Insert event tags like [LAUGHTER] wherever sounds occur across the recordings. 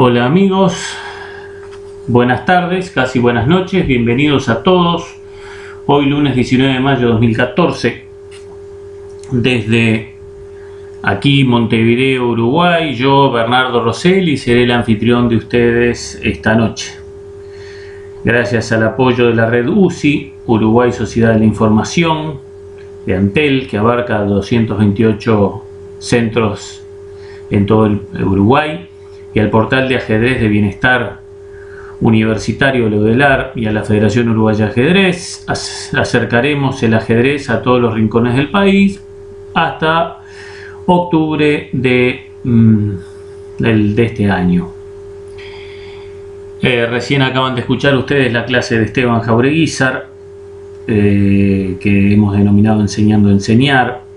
Hola amigos, buenas tardes, casi buenas noches, bienvenidos a todos. Hoy lunes 19 de mayo de 2014, desde aquí Montevideo, Uruguay, yo Bernardo Rosselli seré el anfitrión de ustedes esta noche. Gracias al apoyo de la red UCI, Uruguay Sociedad de la Información, de Antel, que abarca 228 centros en todo el Uruguay, al portal de ajedrez de bienestar universitario Leudelar y a la Federación Uruguaya de Ajedrez, acercaremos el ajedrez a todos los rincones del país hasta octubre de, mm, este año. Eh, recién acaban de escuchar ustedes la clase de Esteban Jaureguizar, eh, que hemos denominado Enseñando a Enseñar.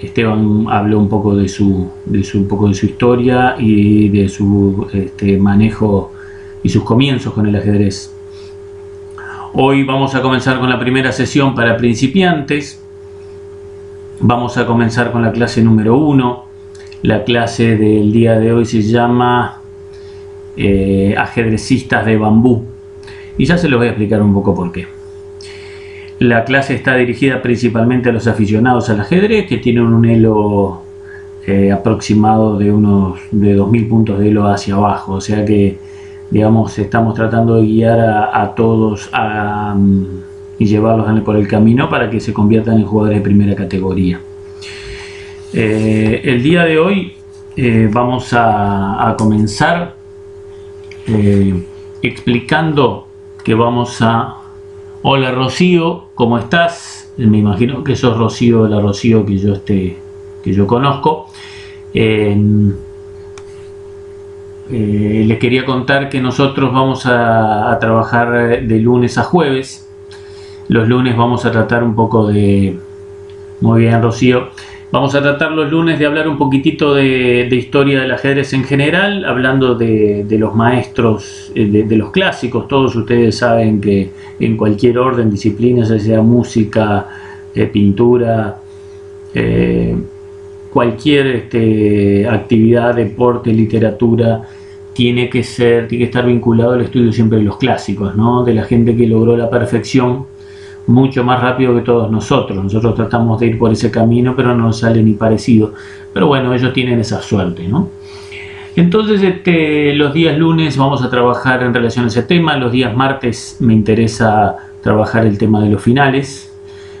Esteban habló un poco de su, de un poco de su historia y de su este, manejo y sus comienzos con el ajedrez. Hoy vamos a comenzar con la primera sesión para principiantes. Vamos a comenzar con la clase número 1. La clase del día de hoy se llama eh, ajedrecistas de bambú. Y ya se los voy a explicar un poco por qué. La clase está dirigida principalmente a los aficionados al ajedrez que tienen un elo eh, aproximado de unos de 2000 puntos de elo hacia abajo. O sea que, digamos, estamos tratando de guiar a, todos mm, y llevarlos por el camino para que se conviertan en jugadores de primera categoría. Eh, el día de hoy vamos a comenzar eh, explicando que vamos a... Hola Rocío, ¿cómo estás? Me imagino que sos Rocío la Rocío que yo, esté, que yo conozco. Eh, les quería contar que nosotros vamos a, trabajar de lunes a jueves. Los lunes vamos a tratar un poco de... Muy bien, Rocío. Vamos a tratar los lunes de hablar un poquitito de, historia del ajedrez en general, hablando de, los maestros, eh, de, los clásicos. Todos ustedes saben que en cualquier orden, disciplina, ya sea música, eh, pintura, eh, cualquier este, actividad, deporte, literatura, tiene que ser, tiene que estar vinculado al estudio siempre de los clásicos, ¿no? de la gente que logró la perfección mucho más rápido que todos nosotros. Nosotros tratamos de ir por ese camino, pero no sale ni parecido. Pero bueno, ellos tienen esa suerte, ¿no? Entonces, este, los días lunes vamos a trabajar en relación a ese tema. Los días martes me interesa trabajar el tema de los finales.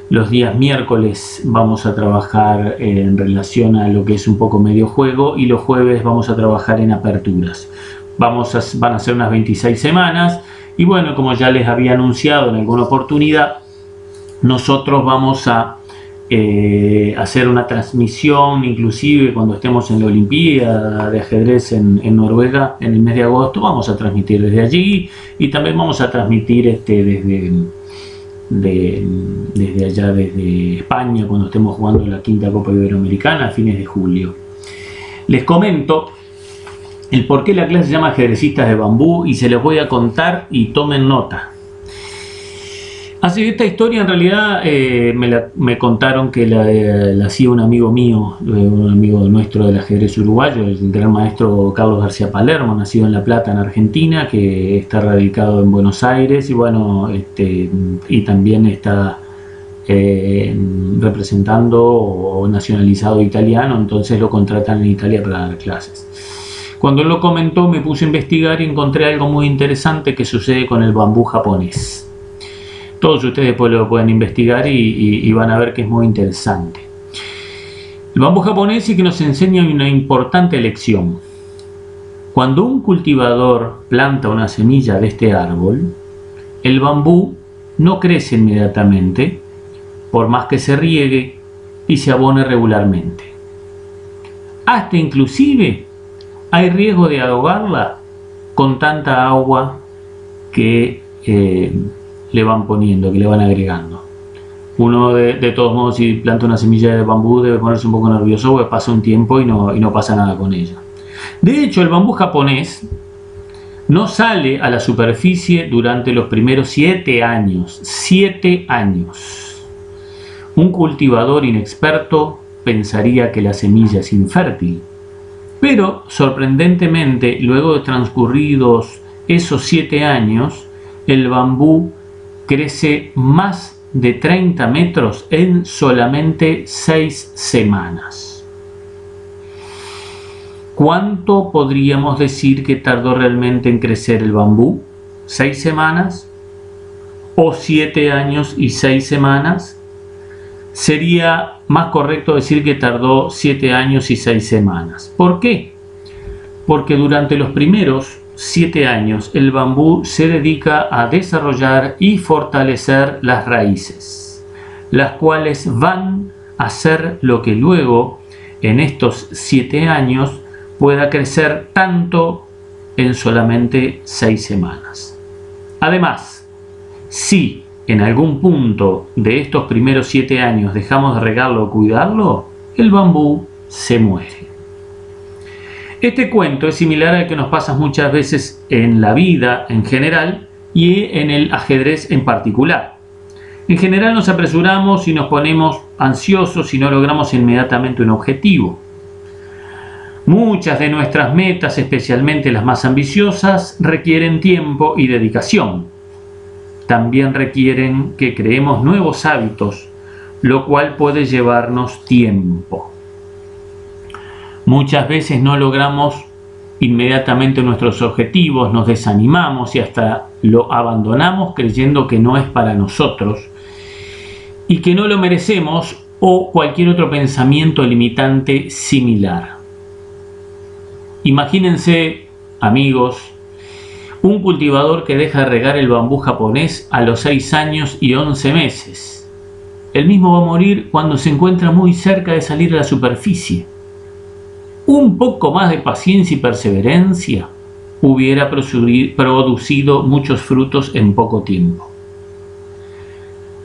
Los días miércoles vamos a trabajar en relación a lo que es un poco medio juego. Y los jueves vamos a trabajar en aperturas. Vamos a, van a ser unas 26 semanas. Y bueno, como ya les había anunciado en alguna oportunidad, nosotros vamos a eh, hacer una transmisión, inclusive cuando estemos en la Olimpíada de ajedrez en, Noruega en el mes de agosto, vamos a transmitir desde allí y también vamos a transmitir este, desde, desde allá, desde España, cuando estemos jugando la quinta Copa Iberoamericana a fines de julio. Les comento el por qué la clase se llama ajedrecistas de bambú y se les voy a contar y tomen nota. Así esta historia en realidad eh, me, contaron que la, hacía un amigo mío, eh, un amigo nuestro del ajedrez uruguayo, el gran maestro Carlos García Palermo, nacido en La Plata, en Argentina, que está radicado en Buenos Aires y bueno, este, y también está eh, representando o nacionalizado italiano, entonces lo contratan en Italia para dar clases. Cuando él lo comentó me puse a investigar y encontré algo muy interesante que sucede con el bambú japonés. Todos ustedes después lo pueden investigar y, van a ver que es muy interesante. El bambú japonés sí que nos enseña una importante lección. Cuando un cultivador planta una semilla de este árbol, el bambú no crece inmediatamente, por más que se riegue y se abone regularmente. Hasta inclusive hay riesgo de ahogarla con tanta agua que eh, le van poniendo, que le van agregando. Uno de, todos modos si planta una semilla de bambú debe ponerse un poco nervioso porque pasa un tiempo y no, y no pasa nada con ella. De hecho, el bambú japonés no sale a la superficie durante los primeros siete años. Siete años. Un cultivador inexperto pensaría que la semilla es infértil Pero sorprendentemente, luego de transcurridos esos siete años, el bambú crece más de 30 metros en solamente seis semanas. ¿Cuánto podríamos decir que tardó realmente en crecer el bambú? ¿Seis semanas? ¿O siete años y seis semanas? Sería más correcto decir que tardó siete años y seis semanas. ¿Por qué? Porque durante los primeros siete años el bambú se dedica a desarrollar y fortalecer las raíces, las cuales van a ser lo que luego en estos siete años pueda crecer tanto en solamente seis semanas. Además, si en algún punto de estos primeros siete años dejamos de regarlo o cuidarlo, el bambú se muere. Este cuento es similar al que nos pasa muchas veces en la vida en general y en el ajedrez en particular. En general nos apresuramos y nos ponemos ansiosos si no logramos inmediatamente un objetivo. Muchas de nuestras metas, especialmente las más ambiciosas, requieren tiempo y dedicación. También requieren que creemos nuevos hábitos, lo cual puede llevarnos tiempo. Muchas veces no logramos inmediatamente nuestros objetivos, nos desanimamos y hasta lo abandonamos creyendo que no es para nosotros y que no lo merecemos o cualquier otro pensamiento limitante similar. Imagínense, amigos, un cultivador que deja de regar el bambú japonés a los 6 años y 11 meses. El mismo va a morir cuando se encuentra muy cerca de salir a la superficie. Un poco más de paciencia y perseverancia hubiera producido muchos frutos en poco tiempo.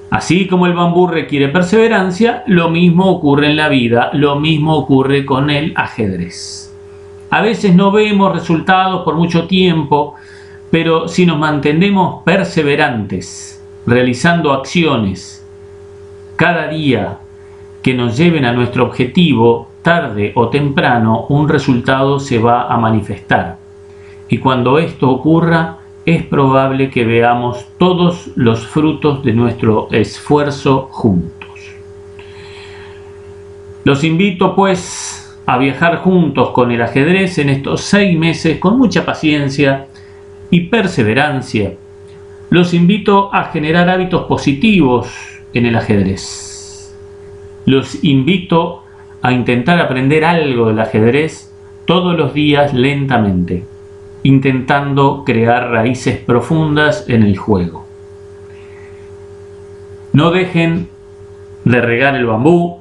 Así como el bambú requiere perseverancia, lo mismo ocurre en la vida, lo mismo ocurre con el ajedrez. A veces no vemos resultados por mucho tiempo, pero si nos mantenemos perseverantes, realizando acciones cada día que nos lleven a nuestro objetivo, tarde o temprano un resultado se va a manifestar. Y cuando esto ocurra, es probable que veamos todos los frutos de nuestro esfuerzo juntos. Los invito pues a viajar juntos con el ajedrez en estos seis meses con mucha paciencia y perseverancia. Los invito a generar hábitos positivos en el ajedrez. Los invito a intentar aprender algo del ajedrez todos los días lentamente, intentando crear raíces profundas en el juego. No dejen de regar el bambú,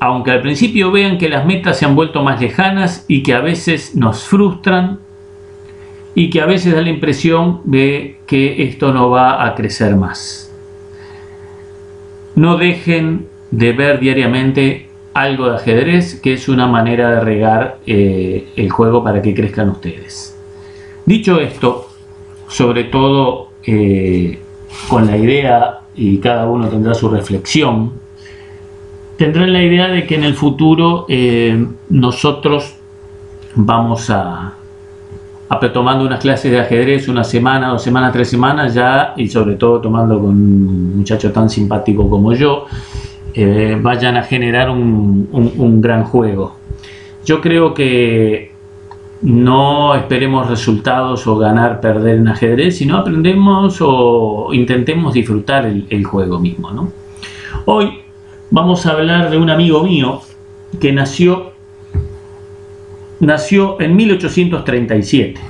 aunque al principio vean que las metas se han vuelto más lejanas y que a veces nos frustran y que a veces da la impresión de que esto no va a crecer más. No dejen de ver diariamente algo de ajedrez, que es una manera de regar eh, el juego para que crezcan ustedes. Dicho esto, sobre todo eh, con la idea, y cada uno tendrá su reflexión, tendrán la idea de que en el futuro eh, nosotros vamos a, a tomando unas clases de ajedrez una semana, dos semanas, tres semanas ya, y sobre todo tomando con un muchacho tan simpático como yo, eh, vayan a generar un, un gran juego. Yo creo que no esperemos resultados o ganar, perder en ajedrez, sino aprendemos o intentemos disfrutar el, el juego mismo. ¿no? Hoy vamos a hablar de un amigo mío que nació, nació en 1837.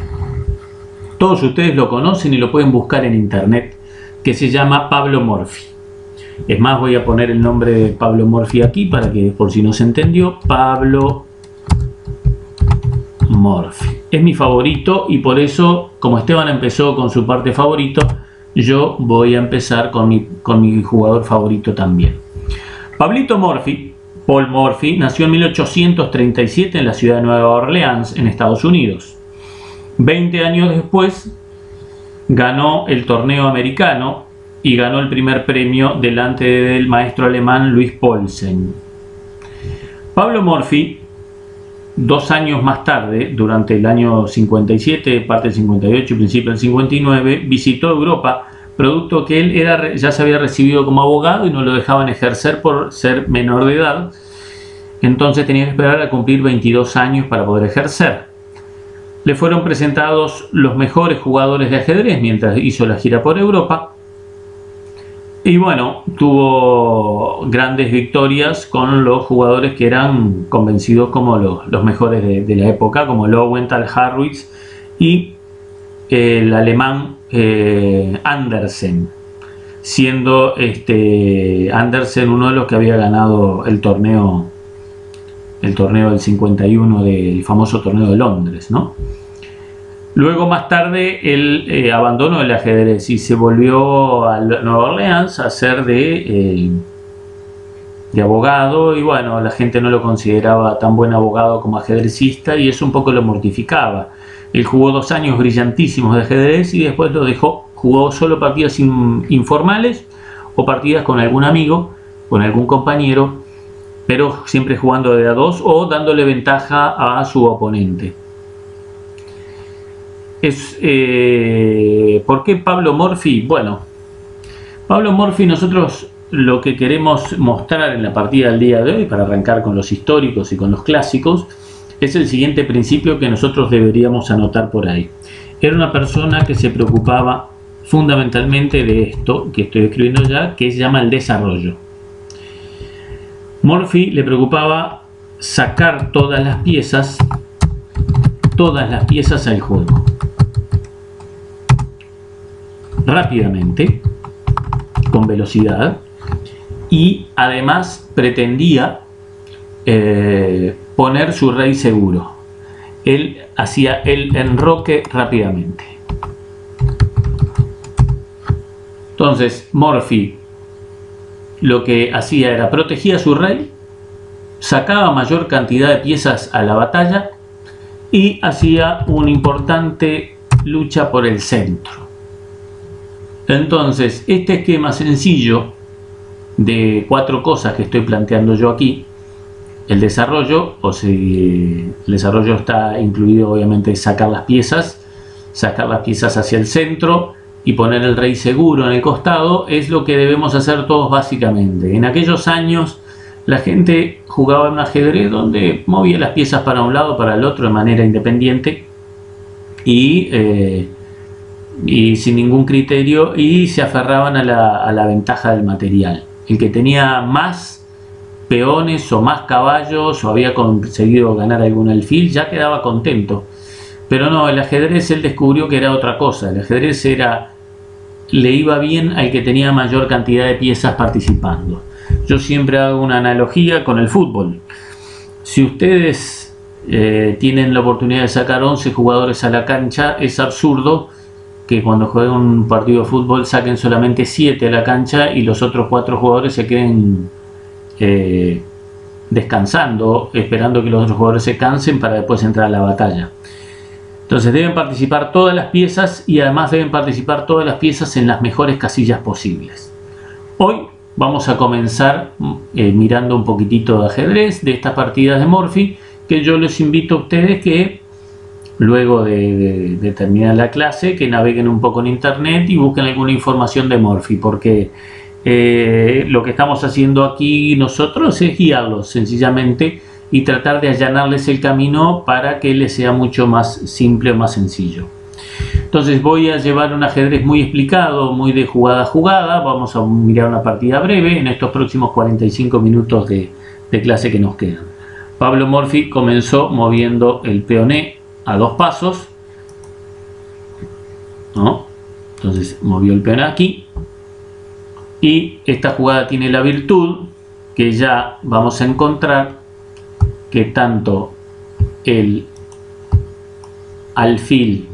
Todos ustedes lo conocen y lo pueden buscar en internet, que se llama Pablo Morphy. Es más, voy a poner el nombre de Pablo Morphy aquí para que, por si no se entendió, Pablo Morphy. Es mi favorito y por eso, como Esteban empezó con su parte favorito, yo voy a empezar con mi, con mi jugador favorito también. Pablito Morphy, Paul Morphy, nació en 1837 en la ciudad de Nueva Orleans, en Estados Unidos. Veinte años después, ganó el torneo americano y ganó el primer premio delante del maestro alemán Luis Polsen. Pablo Morphy dos años más tarde, durante el año 57, parte del 58 y principio del 59, visitó Europa, producto que él era, ya se había recibido como abogado y no lo dejaban ejercer por ser menor de edad, entonces tenía que esperar a cumplir 22 años para poder ejercer. Le fueron presentados los mejores jugadores de ajedrez mientras hizo la gira por Europa, y bueno, tuvo grandes victorias con los jugadores que eran convencidos como los, mejores de, la época, como Lowenthal, Harwitz y el alemán eh, Andersen, siendo este Andersen uno de los que había ganado el torneo el torneo del 51 del famoso torneo de Londres, ¿no? Luego más tarde él eh, abandonó el ajedrez y se volvió a Nueva Orleans a ser de, eh, de abogado y bueno, la gente no lo consideraba tan buen abogado como ajedrecista y eso un poco lo mortificaba. Él jugó dos años brillantísimos de ajedrez y después lo dejó, jugó solo partidas informales o partidas con algún amigo, con algún compañero, pero siempre jugando de a dos o dándole ventaja a su oponente eh, ¿por qué Pablo Morphy? Bueno, Pablo Morphy nosotros lo que queremos mostrar en la partida del día de hoy, para arrancar con los históricos y con los clásicos, es el siguiente principio que nosotros deberíamos anotar por ahí. Era una persona que se preocupaba fundamentalmente de esto que estoy escribiendo ya, que se llama el desarrollo. Morphy le preocupaba sacar todas las piezas, todas las piezas al juego rápidamente, con velocidad, y además pretendía eh, poner su rey seguro. Él hacía el enroque rápidamente. Entonces, Morphy lo que hacía era protegía a su rey, sacaba mayor cantidad de piezas a la batalla y hacía una importante lucha por el centro. Entonces, este esquema sencillo de cuatro cosas que estoy planteando yo aquí, el desarrollo, o si el desarrollo está incluido obviamente sacar las piezas, sacar las piezas hacia el centro y poner el rey seguro en el costado, es lo que debemos hacer todos básicamente. En aquellos años la gente jugaba en un ajedrez donde movía las piezas para un lado, para el otro de manera independiente y eh, y sin ningún criterio y se aferraban a la, ventaja del material. El que tenía más peones o más caballos o había conseguido ganar algún alfil ya quedaba contento. Pero no, el ajedrez él descubrió que era otra cosa. El ajedrez era le iba bien al que tenía mayor cantidad de piezas participando. Yo siempre hago una analogía con el fútbol. Si ustedes eh, tienen la oportunidad de sacar 11 jugadores a la cancha, es absurdo que cuando jueguen un partido de fútbol saquen solamente 7 a la cancha y los otros 4 jugadores se queden eh, descansando, esperando que los otros jugadores se cansen para después entrar a la batalla. Entonces deben participar todas las piezas y además deben participar todas las piezas en las mejores casillas posibles. Hoy vamos a comenzar eh, mirando un poquitito de ajedrez de estas partidas de Morphy que yo les invito a ustedes que luego de, terminar la clase, que naveguen un poco en internet y busquen alguna información de Morphy, porque eh, lo que estamos haciendo aquí nosotros es guiarlos sencillamente y tratar de allanarles el camino para que les sea mucho más simple o más sencillo. Entonces voy a llevar un ajedrez muy explicado, muy de jugada a jugada, vamos a mirar una partida breve en estos próximos 45 minutos de, de clase que nos quedan. Pablo Morphy comenzó moviendo el peoné a dos pasos. ¿no? Entonces movió el peón aquí. Y esta jugada tiene la virtud que ya vamos a encontrar que tanto el alfil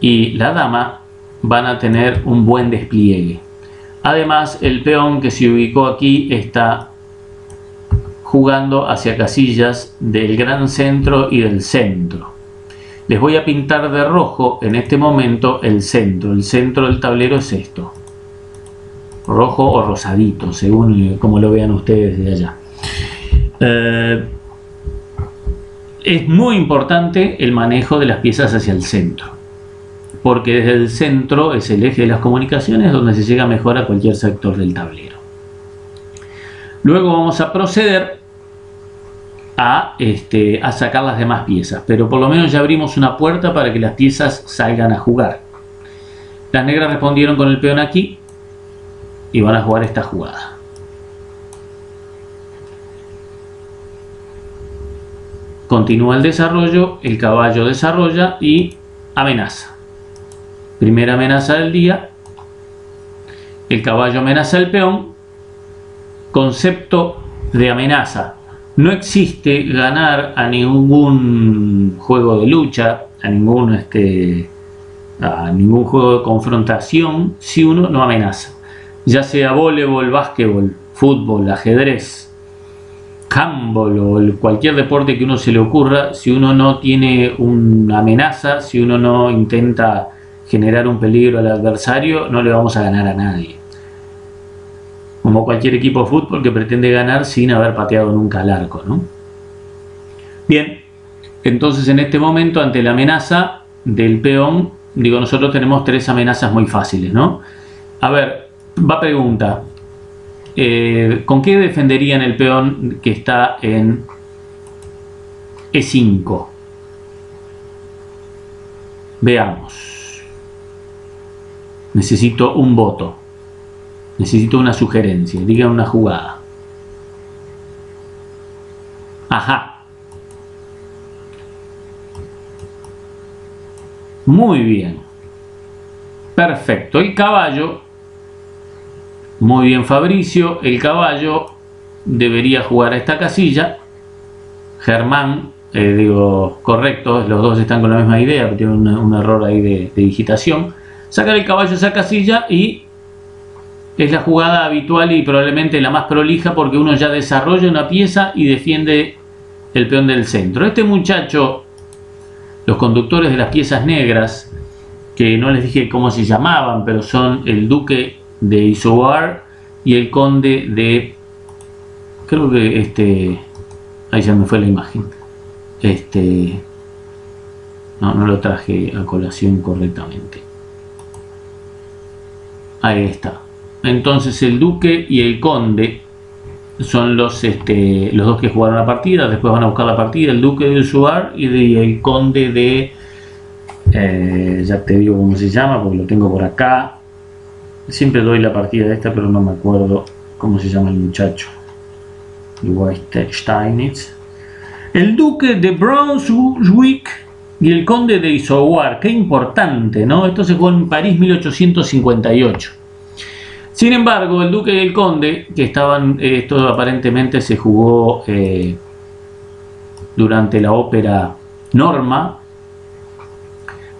y la dama van a tener un buen despliegue. Además, el peón que se ubicó aquí está jugando hacia casillas del gran centro y del centro. Les voy a pintar de rojo en este momento el centro. El centro del tablero es esto. Rojo o rosadito, según como lo vean ustedes de allá. Eh, es muy importante el manejo de las piezas hacia el centro, porque desde el centro es el eje de las comunicaciones donde se llega mejor a cualquier sector del tablero. Luego vamos a proceder a, este, a sacar las demás piezas, pero por lo menos ya abrimos una puerta para que las piezas salgan a jugar. Las negras respondieron con el peón aquí y van a jugar esta jugada. Continúa el desarrollo, el caballo desarrolla y amenaza. Primera amenaza del día. El caballo amenaza al peón. Concepto de amenaza. No existe ganar a ningún juego de lucha, a ningún, este, a ningún juego de confrontación si uno no amenaza. Ya sea voleibol, básquetbol, fútbol, ajedrez, handball o cualquier deporte que uno se le ocurra, si uno no tiene una amenaza, si uno no intenta generar un peligro al adversario, no le vamos a ganar a nadie. Como cualquier equipo de fútbol que pretende ganar sin haber pateado nunca al arco, ¿no? Bien, entonces en este momento, ante la amenaza del peón, digo, nosotros tenemos tres amenazas muy fáciles, ¿no? A ver, va pregunta, eh, ¿Con qué defenderían el peón que está en E5? Veamos. Necesito un voto. Necesito una sugerencia. Diga una jugada. Ajá. Muy bien. Perfecto. El caballo muy bien Fabricio, el caballo debería jugar a esta casilla. Germán, eh, digo, correcto, los dos están con la misma idea, tiene un, error ahí de, digitación. Sacar el caballo a esa casilla y es la jugada habitual y probablemente la más prolija porque uno ya desarrolla una pieza y defiende el peón del centro. Este muchacho, los conductores de las piezas negras, que no les dije cómo se llamaban, pero son el duque de Isobar y el conde de creo que este ahí ya me fue la imagen este no, no lo traje a colación correctamente ahí está entonces el duque y el conde son los este los dos que jugaron la partida después van a buscar la partida el duque de Usuar y el conde de eh, ya te digo cómo se llama porque lo tengo por acá Siempre doy la partida de esta, pero no me acuerdo cómo se llama el muchacho. Steinitz. El duque de Brunswick y el conde de Isouard. Qué importante, ¿no? Esto se jugó en París 1858. Sin embargo, el duque y el conde, que estaban, eh, esto aparentemente se jugó eh, durante la ópera Norma,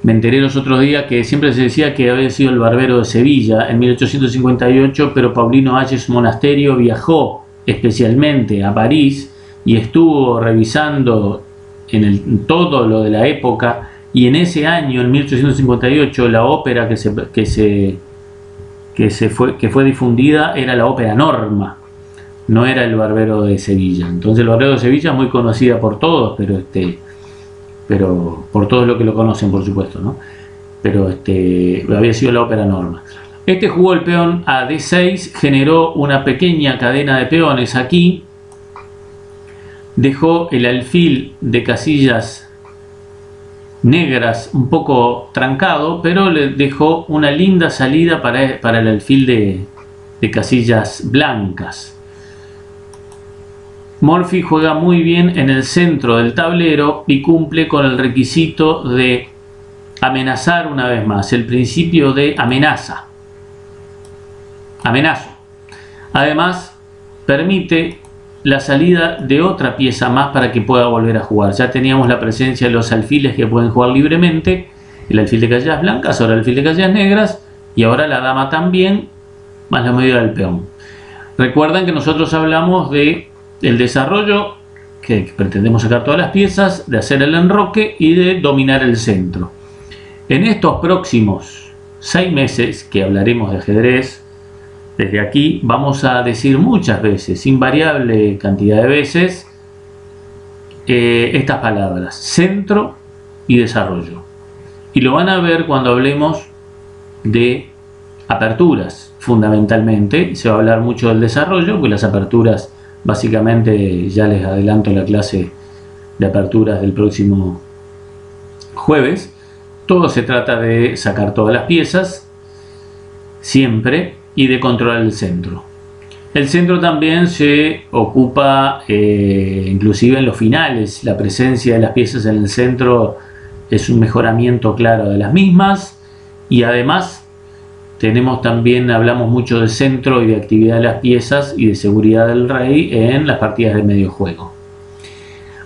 me enteré los otros días que siempre se decía que había sido el barbero de Sevilla en 1858, pero Paulino Hayes Monasterio viajó especialmente a París y estuvo revisando en el, todo lo de la época y en ese año, en 1858, la ópera que se, que se, que se fue, que fue difundida era la ópera Norma, no era el barbero de Sevilla. Entonces el barbero de Sevilla es muy conocida por todos, pero este pero por todo lo que lo conocen, por supuesto, ¿no? Pero este, había sido la ópera norma. Este jugó el peón a D6, generó una pequeña cadena de peones aquí, dejó el alfil de casillas negras un poco trancado, pero le dejó una linda salida para, para el alfil de, de casillas blancas. Morphy juega muy bien en el centro del tablero y cumple con el requisito de amenazar una vez más, el principio de amenaza. Amenazo. Además, permite la salida de otra pieza más para que pueda volver a jugar. Ya teníamos la presencia de los alfiles que pueden jugar libremente, el alfil de casillas blancas, ahora el alfil de casillas negras y ahora la dama también, más la medida del peón. Recuerden que nosotros hablamos de el desarrollo que pretendemos sacar todas las piezas, de hacer el enroque y de dominar el centro. En estos próximos seis meses que hablaremos de ajedrez, desde aquí vamos a decir muchas veces, invariable cantidad de veces, eh, estas palabras, centro y desarrollo. Y lo van a ver cuando hablemos de aperturas, fundamentalmente. Se va a hablar mucho del desarrollo, porque las aperturas, básicamente, ya les adelanto la clase de aperturas del próximo jueves. Todo se trata de sacar todas las piezas, siempre, y de controlar el centro. El centro también se ocupa, eh, inclusive en los finales, la presencia de las piezas en el centro es un mejoramiento claro de las mismas y además tenemos también, hablamos mucho de centro y de actividad de las piezas y de seguridad del rey en las partidas de medio juego.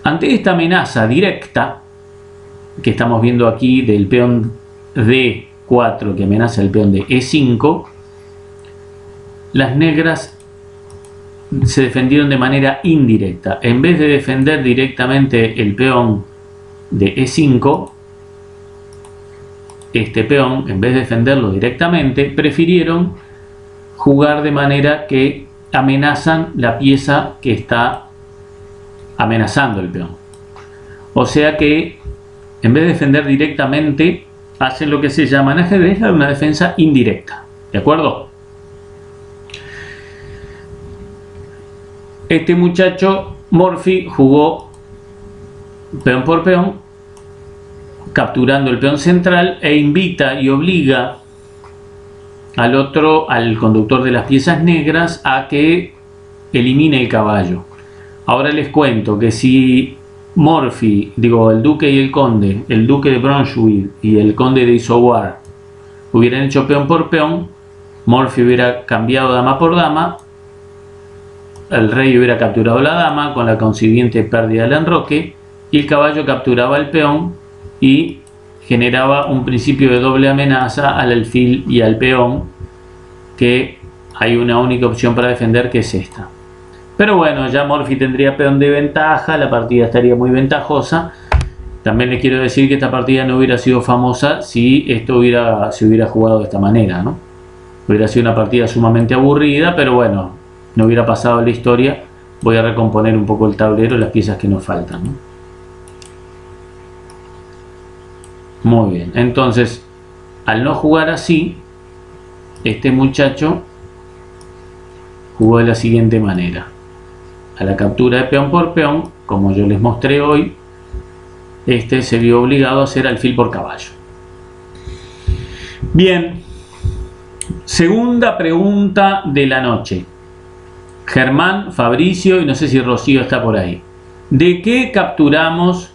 Ante esta amenaza directa que estamos viendo aquí del peón D4 que amenaza el peón de E5, las negras se defendieron de manera indirecta. En vez de defender directamente el peón de E5, este peón, en vez de defenderlo directamente, prefirieron jugar de manera que amenazan la pieza que está amenazando el peón. O sea que, en vez de defender directamente, hacen lo que se llama en ajedrez una defensa indirecta. ¿De acuerdo? Este muchacho, Morphy, jugó peón por peón capturando el peón central e invita y obliga al otro, al conductor de las piezas negras, a que elimine el caballo. Ahora les cuento que si Morphy, digo, el duque y el conde, el duque de Brunswick y el conde de Isowar hubieran hecho peón por peón, Morphy hubiera cambiado dama por dama, el rey hubiera capturado la dama con la consiguiente pérdida del enroque y el caballo capturaba el peón y generaba un principio de doble amenaza al alfil y al peón que hay una única opción para defender que es esta. Pero bueno, ya Morphy tendría peón de ventaja, la partida estaría muy ventajosa. También les quiero decir que esta partida no hubiera sido famosa si esto hubiera, se hubiera jugado de esta manera, ¿no? Hubiera sido una partida sumamente aburrida, pero bueno, no hubiera pasado la historia. Voy a recomponer un poco el tablero, las piezas que nos faltan. Muy bien, entonces, al no jugar así, este muchacho jugó de la siguiente manera. A la captura de peón por peón, como yo les mostré hoy, este se vio obligado a hacer alfil por caballo. Bien, segunda pregunta de la noche. Germán, Fabricio y no sé si Rocío está por ahí. ¿De qué capturamos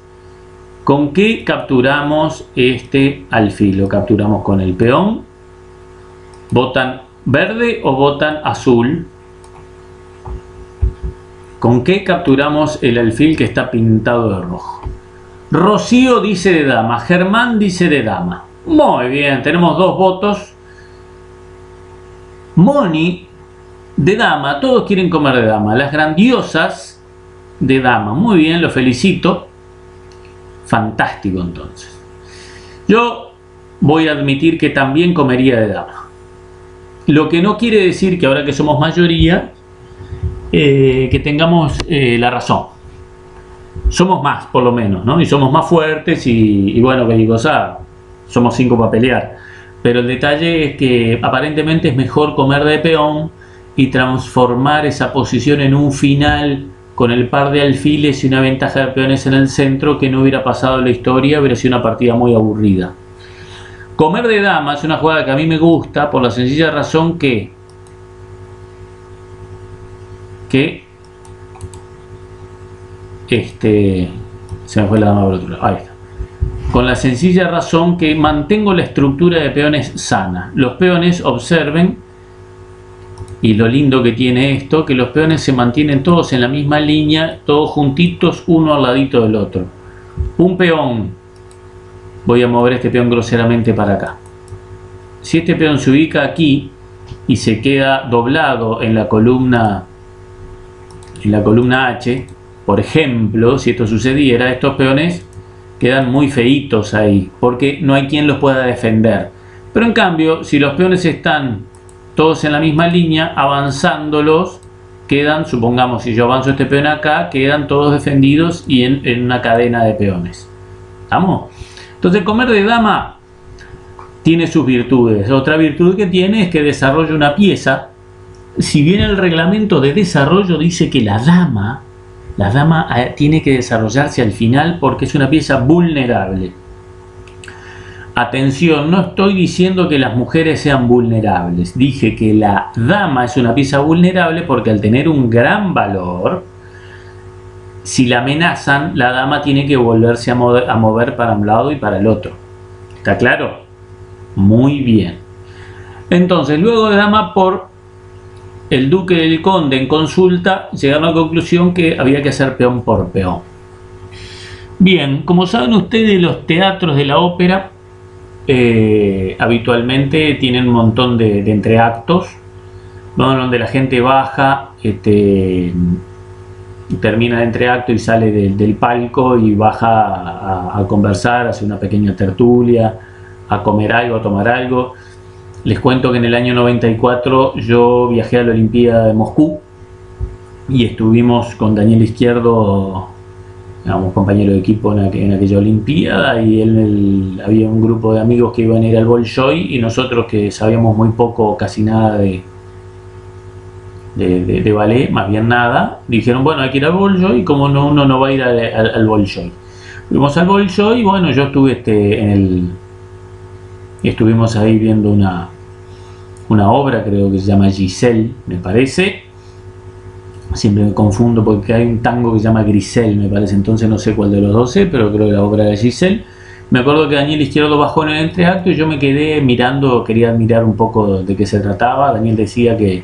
¿Con qué capturamos este alfil? ¿Lo capturamos con el peón? ¿Votan verde o votan azul? ¿Con qué capturamos el alfil que está pintado de rojo? Rocío dice de dama, Germán dice de dama. Muy bien, tenemos dos votos. Moni de dama, todos quieren comer de dama. Las grandiosas de dama. Muy bien, lo felicito fantástico entonces. Yo voy a admitir que también comería de dama. Lo que no quiere decir que ahora que somos mayoría, eh, que tengamos eh, la razón. Somos más, por lo menos, ¿no? Y somos más fuertes y, bueno, que digo, o somos cinco para pelear. Pero el detalle es que aparentemente es mejor comer de peón y transformar esa posición en un final con el par de alfiles y una ventaja de peones en el centro que no hubiera pasado en la historia, hubiera sido una partida muy aburrida. Comer de dama es una jugada que a mí me gusta por la sencilla razón que que este se me fue la dama por otro lado. Ahí está. Con la sencilla razón que mantengo la estructura de peones sana. Los peones observen y lo lindo que tiene esto, que los peones se mantienen todos en la misma línea, todos juntitos, uno al ladito del otro. Un peón, voy a mover este peón groseramente para acá. Si este peón se ubica aquí y se queda doblado en la columna en la columna H, por ejemplo, si esto sucediera, estos peones quedan muy feitos ahí, porque no hay quien los pueda defender. Pero en cambio, si los peones están todos en la misma línea, avanzándolos, quedan, supongamos, si yo avanzo este peón acá, quedan todos defendidos y en, una cadena de peones. ¿Estamos? Entonces, comer de dama tiene sus virtudes. Otra virtud que tiene es que desarrolla una pieza. Si bien el reglamento de desarrollo dice que la dama, la dama eh, tiene que desarrollarse al final porque es una pieza vulnerable. Atención, no estoy diciendo que las mujeres sean vulnerables. Dije que la dama es una pieza vulnerable porque al tener un gran valor, si la amenazan, la dama tiene que volverse a mover, para un lado y para el otro. ¿Está claro? Muy bien. Entonces, luego de dama por el duque del conde en consulta, llegaron a la conclusión que había que hacer peón por peón. Bien, como saben ustedes, los teatros de la ópera eh, habitualmente tienen un montón de, entreactos, donde la gente baja, este, termina el entreacto y sale del palco y baja a, conversar, hace una pequeña tertulia, a comer algo, a tomar algo. Les cuento que en el año 94 yo viajé a la Olimpiada de Moscú y estuvimos con Daniel Izquierdo éramos compañero de equipo en, aquella Olimpiada y él, había un grupo de amigos que iban a ir al Bolshoi y nosotros que sabíamos muy poco, casi nada de, de, ballet, más bien nada, dijeron, bueno, hay que ir al Bolshoi, como no, uno no va a ir al, al, Bolshoi. Fuimos al Bolshoi y bueno, yo estuve este, en el... Estuvimos ahí viendo una, una obra, creo que se llama Giselle, me parece, siempre me confundo porque hay un tango que se llama Grisel, me parece, entonces no sé cuál de los dos es, pero creo que la obra de Giselle. Me acuerdo que Daniel Izquierdo bajó en el entreacto y yo me quedé mirando, quería mirar un poco de qué se trataba. Daniel decía que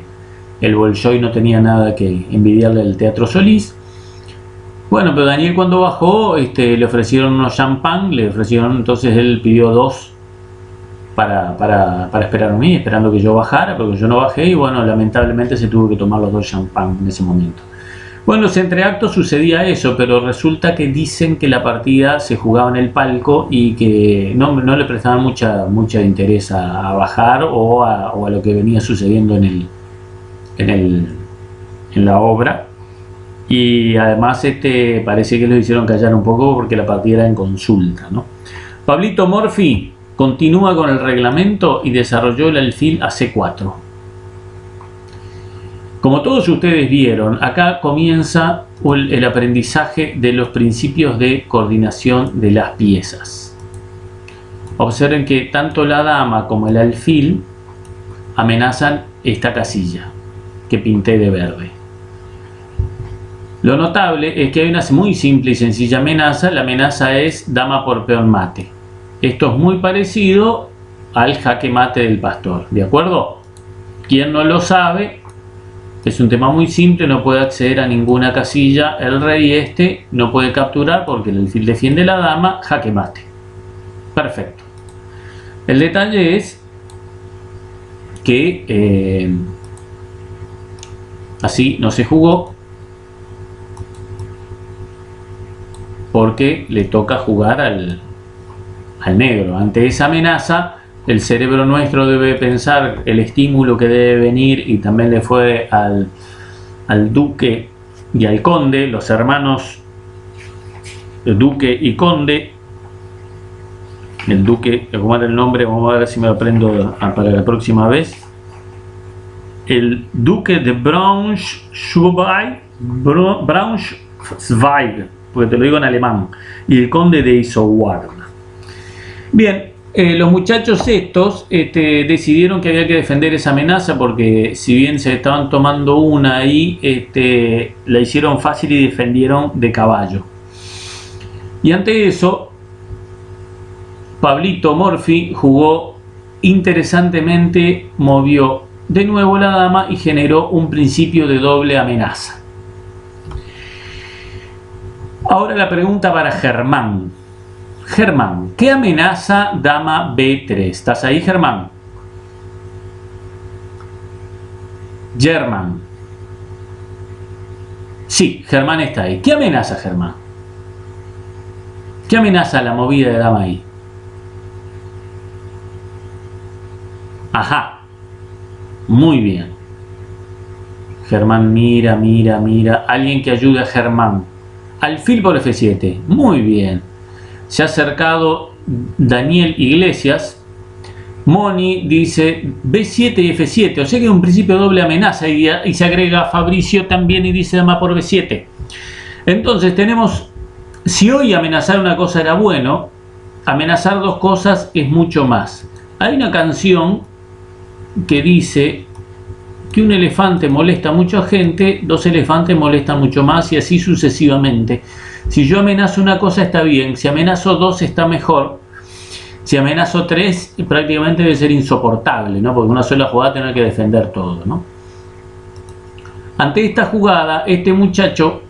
el Bolshoi no tenía nada que envidiarle al Teatro Solís. Bueno, pero Daniel cuando bajó este, le ofrecieron unos champán, le ofrecieron, entonces él pidió dos para, para, para esperar a mí, esperando que yo bajara, porque yo no bajé y bueno, lamentablemente se tuvo que tomar los dos champán en ese momento. Bueno, entre actos sucedía eso, pero resulta que dicen que la partida se jugaba en el palco y que no, no le prestaban mucha, mucha interés a, bajar o a, o a, lo que venía sucediendo en, el, en, el, en la obra. Y además este, parece que lo hicieron callar un poco porque la partida era en consulta. ¿no? Pablito Morfi Continúa con el reglamento y desarrolló el alfil a C4. Como todos ustedes vieron, acá comienza el aprendizaje de los principios de coordinación de las piezas. Observen que tanto la dama como el alfil amenazan esta casilla que pinté de verde. Lo notable es que hay una muy simple y sencilla amenaza. La amenaza es dama por peón mate. Esto es muy parecido al jaque mate del pastor, ¿de acuerdo? Quien no lo sabe, es un tema muy simple, no puede acceder a ninguna casilla, el rey este no puede capturar porque el alfil defiende la dama, jaque mate. Perfecto. El detalle es que eh, así no se jugó porque le toca jugar al, al negro. Ante esa amenaza, el cerebro nuestro debe pensar el estímulo que debe venir y también le fue al, duque y al conde, los hermanos duque y conde. El duque, ¿cómo era el nombre? Vamos a ver si me lo aprendo para la próxima vez. El duque de Braunschweig, Braunschweig, porque te lo digo en alemán, y el conde de Isoward. Bien, eh, los muchachos estos este, decidieron que había que defender esa amenaza porque si bien se estaban tomando una ahí, este, la hicieron fácil y defendieron de caballo. Y ante eso, Pablito Morphy jugó interesantemente, movió de nuevo la dama y generó un principio de doble amenaza. Ahora la pregunta para Germán. Germán, ¿qué amenaza dama B3? ¿Estás ahí, Germán? Germán. Sí, Germán está ahí. ¿Qué amenaza, Germán? ¿Qué amenaza la movida de dama ahí? Ajá. Muy bien. Germán mira, mira, mira. Alguien que ayude a Germán. Alfil por F7. Muy bien. Se ha acercado Daniel Iglesias. Moni dice B7 y F7. O sea que es un principio doble amenaza. Y, se agrega Fabricio también y dice dama por B7. Entonces tenemos. Si hoy amenazar una cosa era bueno, amenazar dos cosas es mucho más. Hay una canción que dice que un elefante molesta a mucha gente, dos elefantes molestan mucho más y así sucesivamente. Si yo amenazo una cosa está bien, si amenazo dos está mejor, si amenazo tres prácticamente debe ser insoportable, ¿no? porque una sola jugada tener que defender todo. ¿no? Ante esta jugada, este muchacho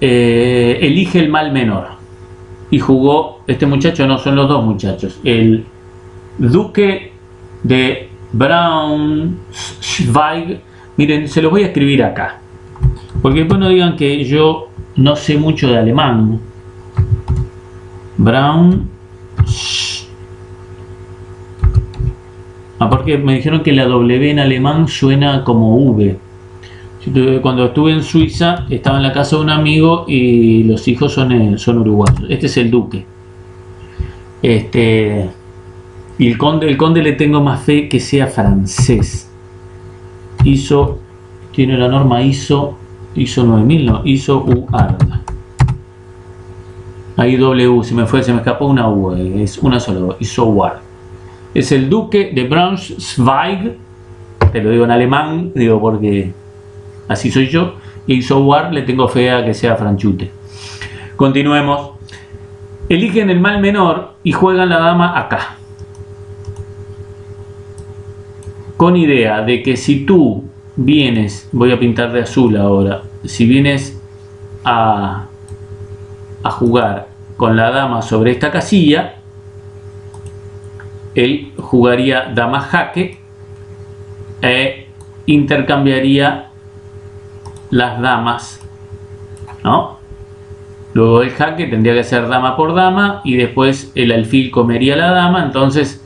eh, elige el mal menor y jugó, este muchacho no son los dos muchachos, el duque de Braunschweig, miren, se los voy a escribir acá, porque después no digan que yo no sé mucho de alemán. Braun. Ah, porque me dijeron que la W en alemán suena como V. Cuando estuve en Suiza, estaba en la casa de un amigo y los hijos son, eh, son uruguayos. Este es el duque. Este, y el conde, el conde le tengo más fe que sea francés. ISO, tiene la norma ISO, ISO 9000, no, ISO UARD. Ahí W, se me fue, se me escapó una U, eh, es una sola, ISO UARD. Es el duque de Braunschweig, te lo digo en alemán, digo porque así soy yo, y software le tengo fe a que sea franchute. Continuemos. Eligen el mal menor y juegan la dama acá. Con idea de que si tú vienes, voy a pintar de azul ahora, si vienes a, a jugar con la dama sobre esta casilla, él jugaría dama jaque e intercambiaría las damas, ¿no? Luego el jaque tendría que ser dama por dama y después el alfil comería la dama, entonces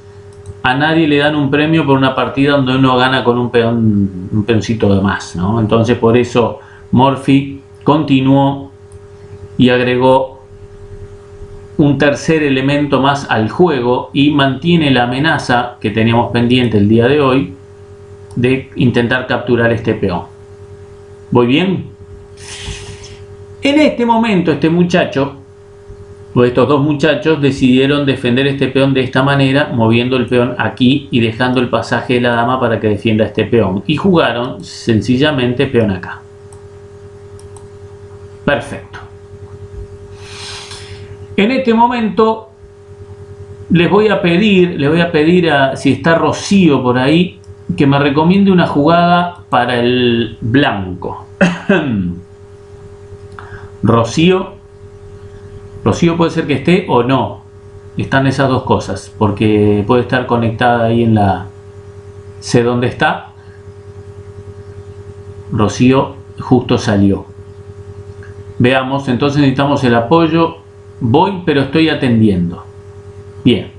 a nadie le dan un premio por una partida donde uno gana con un peón, un peoncito de más, ¿no? Entonces por eso Morphy continuó y agregó un tercer elemento más al juego y mantiene la amenaza que teníamos pendiente el día de hoy de intentar capturar este peón. ¿Voy bien? En este momento este muchacho, o estos dos muchachos, decidieron defender este peón de esta manera, moviendo el peón aquí y dejando el pasaje de la dama para que defienda este peón. Y jugaron sencillamente peón acá. Perfecto. En este momento les voy a pedir, les voy a pedir a si está Rocío por ahí, que me recomiende una jugada para el blanco. [CLEARS THROAT] Rocío. Rocío puede ser que esté o no. Están esas dos cosas. Porque puede estar conectada ahí en la... Sé dónde está. Rocío justo salió. Veamos, entonces necesitamos el apoyo. Voy, pero estoy atendiendo. Bien.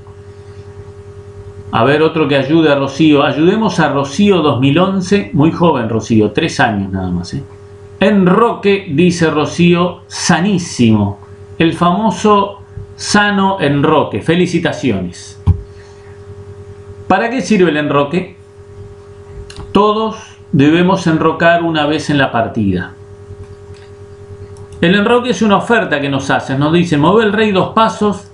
A ver, otro que ayude a Rocío. Ayudemos a Rocío 2011, muy joven Rocío, tres años nada más. ¿eh? Enroque, dice Rocío, sanísimo. El famoso sano enroque. Felicitaciones. ¿Para qué sirve el enroque? Todos debemos enrocar una vez en la partida. El enroque es una oferta que nos hacen. Nos dicen, mueve el rey dos pasos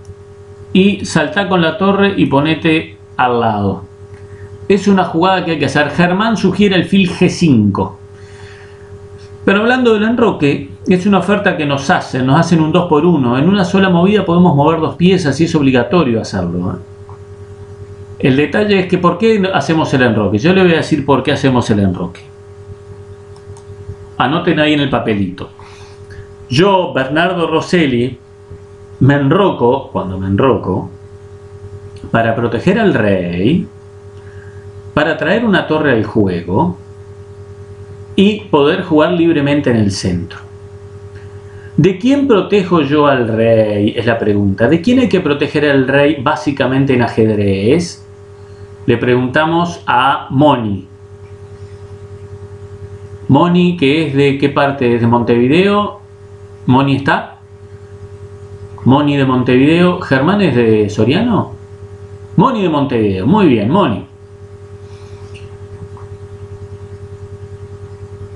y salta con la torre y ponete al lado. Es una jugada que hay que hacer. Germán sugiere el fil G5. Pero hablando del enroque, es una oferta que nos hacen, nos hacen un 2 por 1 En una sola movida podemos mover dos piezas y es obligatorio hacerlo. ¿eh? El detalle es que ¿por qué hacemos el enroque? Yo le voy a decir por qué hacemos el enroque. Anoten ahí en el papelito. Yo, Bernardo Rosselli, me enroco, cuando me enroco, para proteger al rey, para traer una torre al juego y poder jugar libremente en el centro. ¿De quién protejo yo al rey? Es la pregunta. ¿De quién hay que proteger al rey básicamente en ajedrez? Le preguntamos a Moni. Moni, que es de qué parte? ¿Es de Montevideo? ¿Moni está? Moni de Montevideo. ¿Germán es de Soriano? Moni de Montevideo. Muy bien, Moni.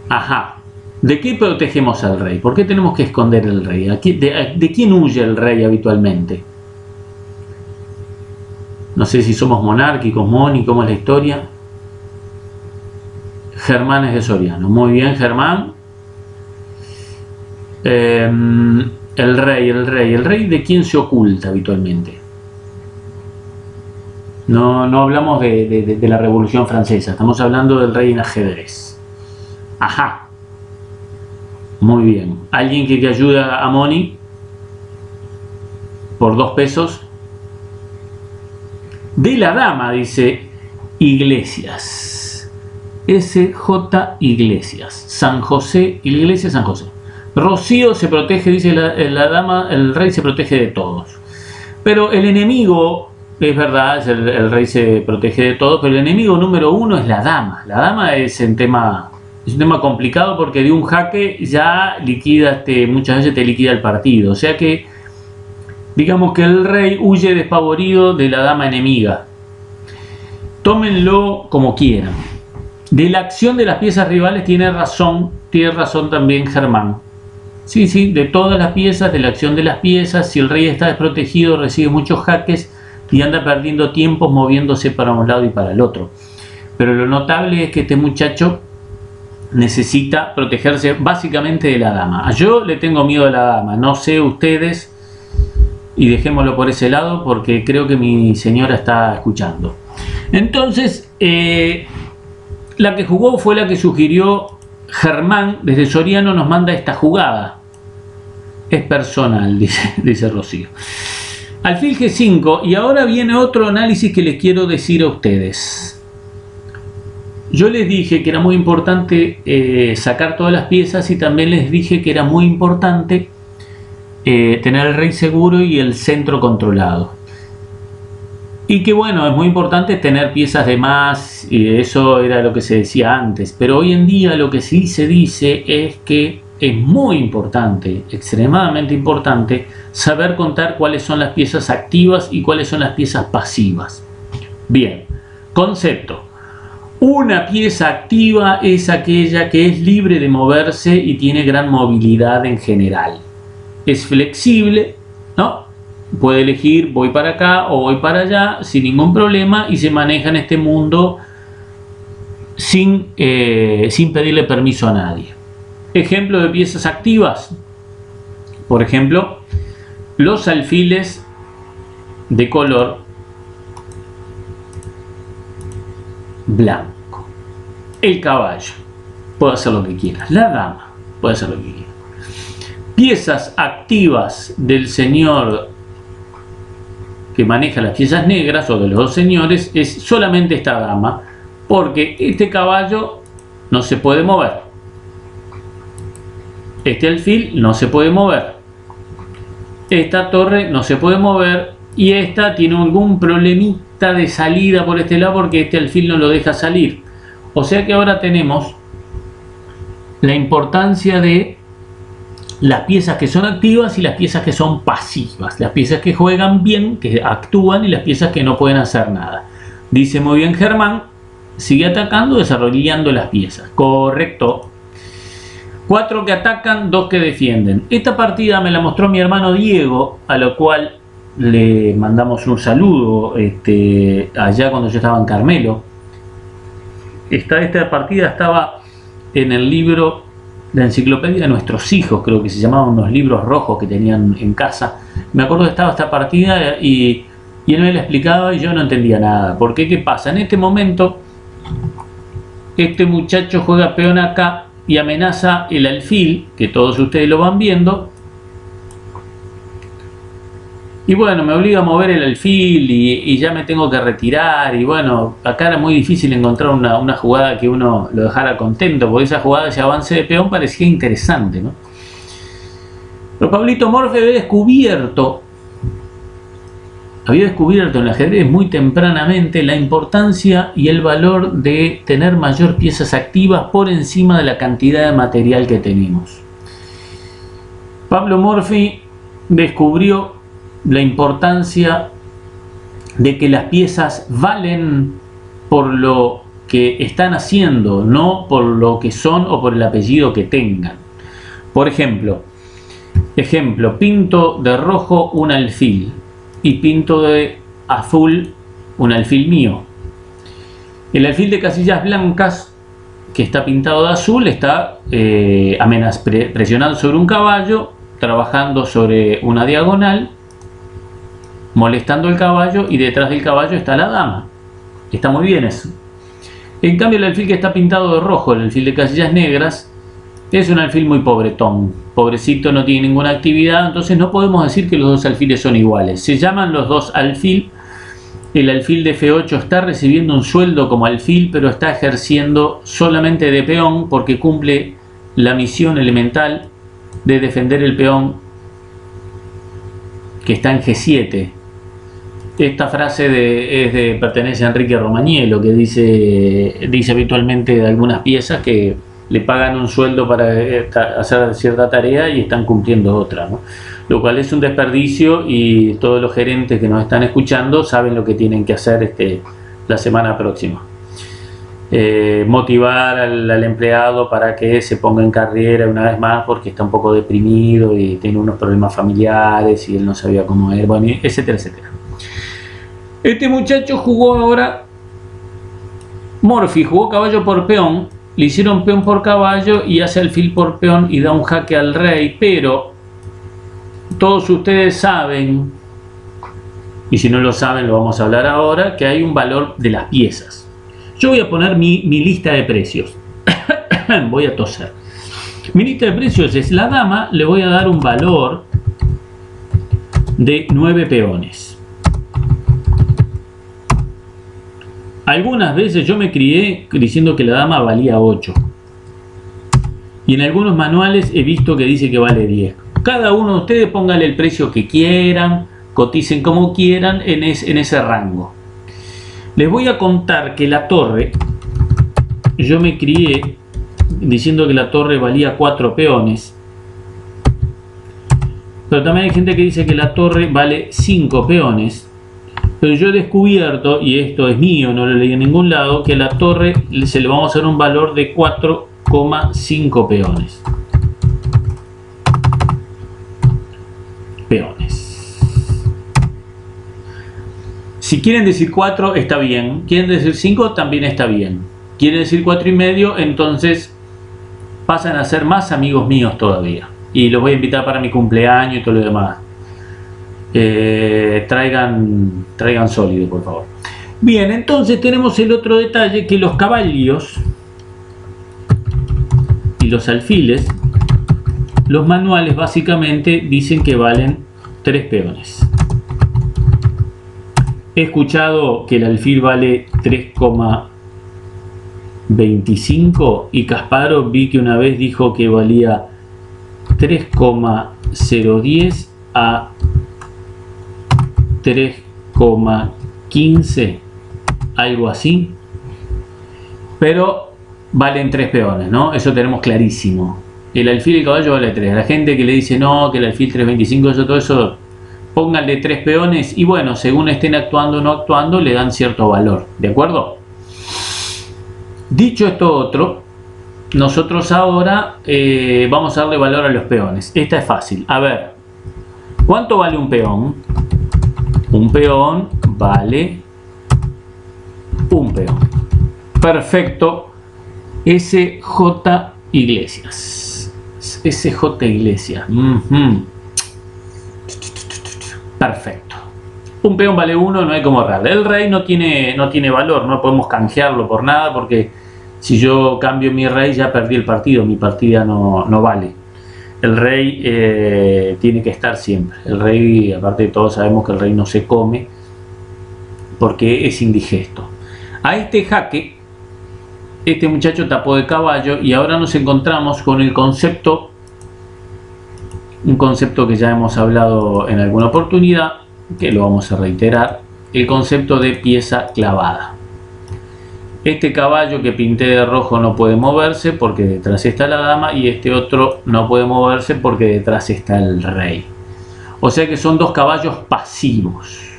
Ajá. ¿De qué protegemos al rey? ¿Por qué tenemos que esconder al rey? ¿De, de quién huye el rey habitualmente? No sé si somos monárquicos, Moni, cómo es la historia. Germán es de Soriano. Muy bien, Germán. Em, el rey, el rey. ¿El rey de quién se oculta habitualmente? No, no hablamos de, de la Revolución Francesa, estamos hablando del rey en ajedrez. Ajá. Muy bien. ¿Alguien que, que ayuda a Moni? Por dos pesos de la dama, dice Iglesias. SJ Iglesias. San José, Iglesias San José. Rocío se protege, dice la, la, dama, el rey se protege de todos. Pero el enemigo, es verdad, el, rey se protege de todos, pero el enemigo número uno es la dama. La dama es un tema, es un tema complicado porque de un jaque ya liquida, este, muchas veces te liquida el partido. O sea que Digamos que el rey huye despavorido de la dama enemiga. Tómenlo como quieran. De la acción de las piezas rivales tiene razón, tiene razón también Germán. Sí, sí, de todas las piezas, de la acción de las piezas, si el rey está desprotegido, recibe muchos jaques y anda perdiendo tiempo moviéndose para un lado y para el otro. Pero lo notable es que este muchacho necesita protegerse básicamente de la dama. Yo le tengo miedo a la dama, no sé ustedes, y dejémoslo por ese lado porque creo que mi señora está escuchando. Entonces, eh, la que jugó fue la que sugirió Germán, desde Soriano nos manda esta jugada. Es personal, [LAUGHS] dice, dice Rocío. Alfil G5, y ahora viene otro análisis que les quiero decir a ustedes. Yo les dije que era muy importante eh, sacar todas las piezas y también les dije que era muy importante eh, tener el rey seguro y el centro controlado. Y que bueno, es muy importante tener piezas de más, y eso era lo que se decía antes, pero hoy en día lo que sí se dice es que es muy importante, extremadamente importante, saber contar cuáles son las piezas activas y cuáles son las piezas pasivas. Bien, concepto. Una pieza activa es aquella que es libre de moverse y tiene gran movilidad en general es flexible. Puede elegir voy para acá o voy para allá sin ningún problema y se maneja en este mundo sin, eh, sin pedirle permiso a nadie. Ejemplo de piezas activas. Por ejemplo, los alfiles de color blanco. El caballo puede hacer lo que quiera. La dama puede hacer lo que quiera piezas activas del señor que maneja las piezas negras o de los dos señores es solamente esta dama porque este caballo no se puede mover. Este alfil no se puede mover. Esta torre no se puede mover y esta tiene algún problemita de salida por este lado porque este alfil no lo deja salir. O sea que ahora tenemos la importancia de las piezas que son activas y las piezas que son pasivas, las piezas que juegan bien, que actúan y las piezas que no pueden hacer nada. Dice muy bien Germán, sigue atacando desarrollando las piezas. Correcto. Cuatro que atacan, dos que defienden. Esta partida me la mostró mi hermano Diego, a lo cual le mandamos un saludo este, allá cuando yo estaba en Carmelo. Esta, esta partida estaba en el libro la enciclopedia de nuestros hijos, creo que se llamaban unos libros rojos que tenían en casa. Me acuerdo que estaba esta partida y, él me la explicaba y yo no entendía nada. ¿Por qué? ¿Qué pasa? En este momento, este muchacho juega peón acá y amenaza el alfil, que todos ustedes lo van viendo, y bueno, me obliga a mover el alfil y, ya me tengo que retirar. Y bueno, acá era muy difícil encontrar una, jugada que uno lo dejara contento, porque esa jugada, ese avance de peón parecía interesante, ¿no? Pero Pablito Morfe había descubierto había descubierto en el ajedrez muy tempranamente la importancia y el valor de tener mayor piezas activas por encima de la cantidad de material que tenemos. Pablo Morphy descubrió la importancia de que las piezas valen por lo que están haciendo, no por lo que son o por el apellido que tengan. Por ejemplo, ejemplo, pinto de rojo un alfil y pinto de azul un alfil mío. El alfil de casillas blancas que está pintado de azul está eh, presionado sobre un caballo, trabajando sobre una diagonal, molestando el caballo y detrás del caballo está la dama. Está muy bien eso. En cambio el alfil que está pintado de rojo, el alfil de casillas negras, es un alfil muy pobretón, pobrecito, no tiene ninguna actividad, entonces no podemos decir que los dos alfiles son iguales. Se llaman los dos alfil, el alfil de F8 está recibiendo un sueldo como alfil, pero está ejerciendo solamente de peón porque cumple la misión elemental de defender el peón que está en G7. Esta frase de, es de, pertenece a Enrique Romagnolo, que dice, dice habitualmente de algunas piezas que le pagan un sueldo para eh, hacer cierta tarea y están cumpliendo otra, lo cual es un desperdicio y todos los gerentes que nos están escuchando saben lo que tienen que hacer este, la semana próxima. Eh, motivar al, empleado para que se ponga en carrera una vez más porque está un poco deprimido y tiene unos problemas familiares y él no sabía cómo era, bueno, etcétera, etcétera. Este muchacho jugó ahora, Morphy jugó caballo por peón le hicieron peón por caballo y hace alfil por peón y da un jaque al rey, pero todos ustedes saben, y si no lo saben lo vamos a hablar ahora, que hay un valor de las piezas. Yo voy a poner mi, lista de precios. [COUGHS] voy a toser. Mi lista de precios es la dama, le voy a dar un valor de 9 peones. Algunas veces yo me crié diciendo que la dama valía 8. Y en algunos manuales he visto que dice que vale 10. Cada uno de ustedes póngale el precio que quieran, coticen como quieran en, en ese rango. Les voy a contar que la torre, yo me crié diciendo que la torre valía 4 peones. Pero también hay gente que dice que la torre vale 5 peones. Pero yo he descubierto, y esto es mío, no lo leí en ningún lado, que a la torre se le vamos a dar un valor de 4,5 peones. Peones. Si quieren decir 4 está bien, quieren decir 5 también está bien. Quieren decir 4 y medio, entonces pasan a ser más amigos míos todavía. Y los voy a invitar para mi cumpleaños y todo lo demás. Eh, traigan, traigan sólido, por favor. Bien, entonces tenemos el otro detalle que los caballos y los alfiles, los manuales básicamente dicen que valen 3 peones. He escuchado que el alfil vale 3,25 y Casparo vi que una vez dijo que valía 3,010 a 3,15, algo así. Pero valen 3 peones, ¿no? Eso tenemos clarísimo. El alfil y el caballo vale 3. La gente que le dice no, que el alfil 325, eso, todo eso, pónganle 3 peones y bueno, según estén actuando o no actuando, le dan cierto valor. ¿De acuerdo? Dicho esto otro, nosotros ahora eh, vamos a darle valor a los peones. Esta es fácil. A ver, ¿cuánto vale un peón? Un peón vale un peón. Perfecto. SJ Iglesias. SJ Iglesias. Perfecto. Un peón vale uno, no hay como errar. El rey no tiene, no tiene valor, no podemos canjearlo por nada porque si yo cambio mi rey ya perdí el partido, mi partida no, no vale el rey eh, tiene que estar siempre. El rey, aparte de todo, sabemos que el rey no se come porque es indigesto. A este jaque, este muchacho tapó de caballo y ahora nos encontramos con el concepto, un concepto que ya hemos hablado en alguna oportunidad, que lo vamos a reiterar, el concepto de pieza clavada. Este caballo que pinté de rojo no puede moverse porque detrás está la dama y este otro no puede moverse porque detrás está el rey. O sea que son dos caballos pasivos.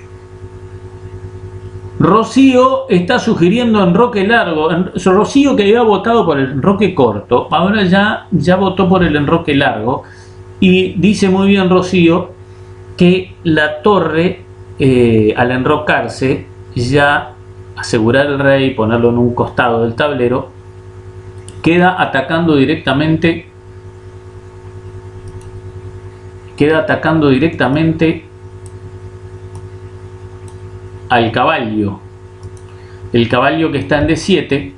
Rocío está sugiriendo enroque largo. Rocío que había votado por el enroque corto, ahora ya, ya votó por el enroque largo. Y dice muy bien Rocío que la torre eh, al enrocarse ya asegurar el rey, ponerlo en un costado del tablero, queda atacando directamente queda atacando directamente al caballo. El caballo que está en D7,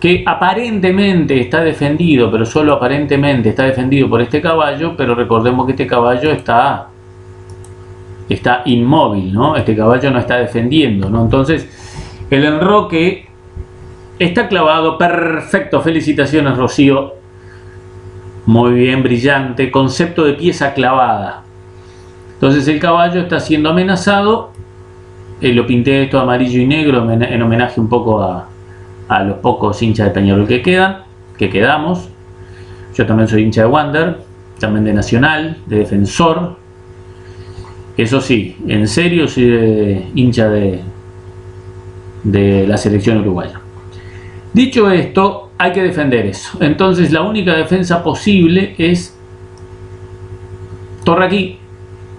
que aparentemente está defendido, pero solo aparentemente está defendido por este caballo, pero recordemos que este caballo está está inmóvil, ¿no? Este caballo no está defendiendo, ¿no? Entonces, el enroque está clavado, perfecto, felicitaciones Rocío. Muy bien, brillante, concepto de pieza clavada. Entonces el caballo está siendo amenazado. Eh, lo pinté esto amarillo y negro en homenaje un poco a, los pocos hinchas de Peñarol que quedan, que quedamos. Yo también soy hincha de Wander, también de Nacional, de Defensor. Eso sí, en serio soy hincha de, de la selección uruguaya. Dicho esto, hay que defender eso. Entonces la única defensa posible es torre aquí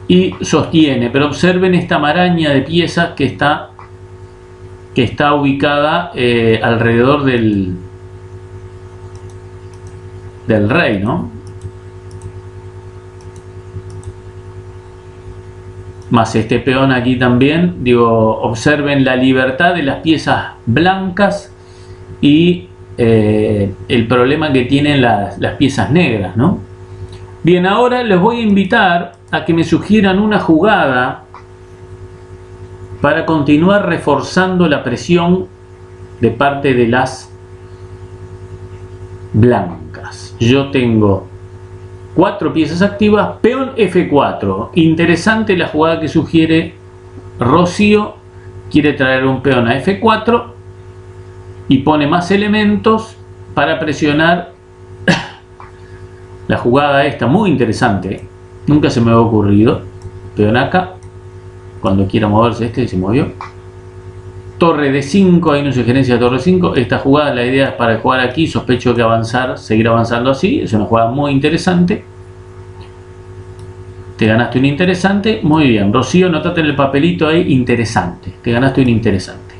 y sostiene. Pero observen esta maraña de piezas que está, que está ubicada eh, alrededor del, del rey, ¿no? Más este peón aquí también, digo, observen la libertad de las piezas blancas y eh, el problema que tienen las, las piezas negras, ¿no? Bien, ahora les voy a invitar a que me sugieran una jugada para continuar reforzando la presión de parte de las blancas. Yo tengo cuatro piezas activas, peón F4. Interesante la jugada que sugiere Rocío. Quiere traer un peón a F4 y pone más elementos para presionar [COUGHS] la jugada esta, muy interesante. Nunca se me ha ocurrido. Peón acá. Cuando quiera moverse este se movió. Torre de 5, hay una sugerencia de torre 5. Esta jugada, la idea es para jugar aquí, sospecho que avanzar, seguir avanzando así. Es una jugada muy interesante. Te ganaste un interesante, muy bien. Rocío, notate en el papelito ahí, interesante. Te ganaste un interesante.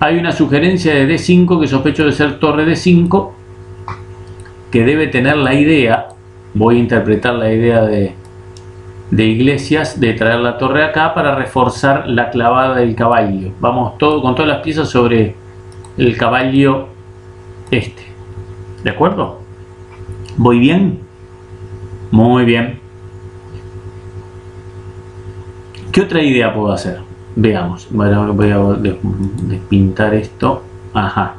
Hay una sugerencia de D5 que sospecho de ser torre de 5, que debe tener la idea, voy a interpretar la idea de, de Iglesias de traer la torre acá para reforzar la clavada del caballo. Vamos todo con todas las piezas sobre el caballo este. ¿De acuerdo? ¿Voy bien? Muy bien. ¿Qué otra idea puedo hacer? Veamos. voy a despintar esto. Ajá.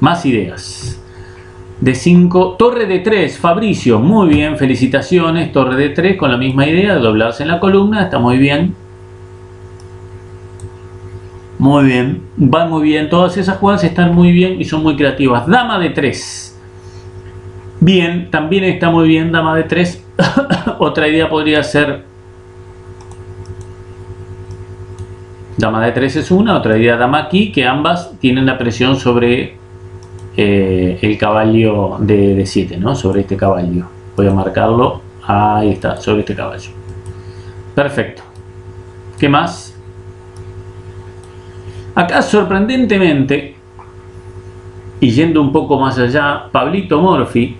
Más ideas de 5, torre de 3, Fabricio, muy bien, felicitaciones, torre de 3 con la misma idea de doblarse en la columna, está muy bien. Muy bien, van muy bien, todas esas jugadas están muy bien y son muy creativas. Dama de 3. Bien, también está muy bien, dama de 3. [COUGHS] Otra idea podría ser... Dama de 3 es una, otra idea dama aquí, que ambas tienen la presión sobre eh, el caballo de 7, ¿no? Sobre este caballo. Voy a marcarlo. Ahí está, sobre este caballo. Perfecto. ¿Qué más? Acá sorprendentemente, y yendo un poco más allá, Pablito Morphy,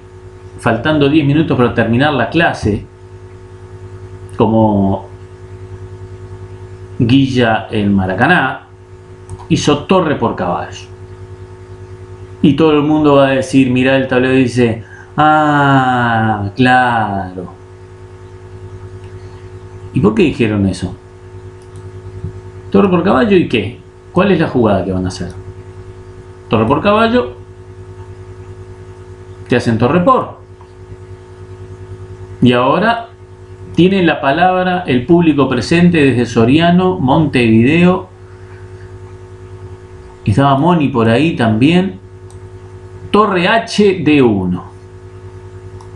faltando 10 minutos para terminar la clase, como Guilla en Maracaná, hizo torre por caballo y todo el mundo va a decir, mira el tablero dice, ah, claro. ¿Y por qué dijeron eso? Torre por caballo y qué? ¿Cuál es la jugada que van a hacer? Torre por caballo, te hacen torre por. Y ahora Tiene la palabra el público presente desde Soriano, Montevideo. Estaba Moni por ahí también. Torre H de 1.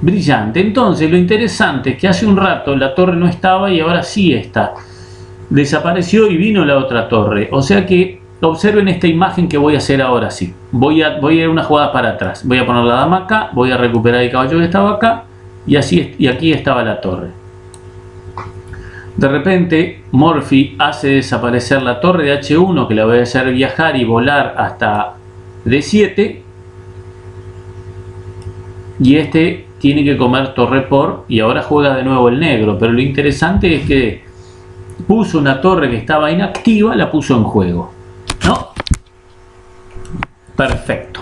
Brillante. Entonces, lo interesante es que hace un rato la torre no estaba y ahora sí está. Desapareció y vino la otra torre. O sea que observen esta imagen que voy a hacer ahora sí. Voy a, voy a ir una jugada para atrás. Voy a poner la dama acá, voy a recuperar el caballo que estaba acá y, así, y aquí estaba la torre. De repente, Morphy hace desaparecer la torre de H1 que la voy a hacer viajar y volar hasta D7 y este tiene que comer torre por y ahora juega de nuevo el negro. Pero lo interesante es que puso una torre que estaba inactiva, la puso en juego. ¿No? Perfecto.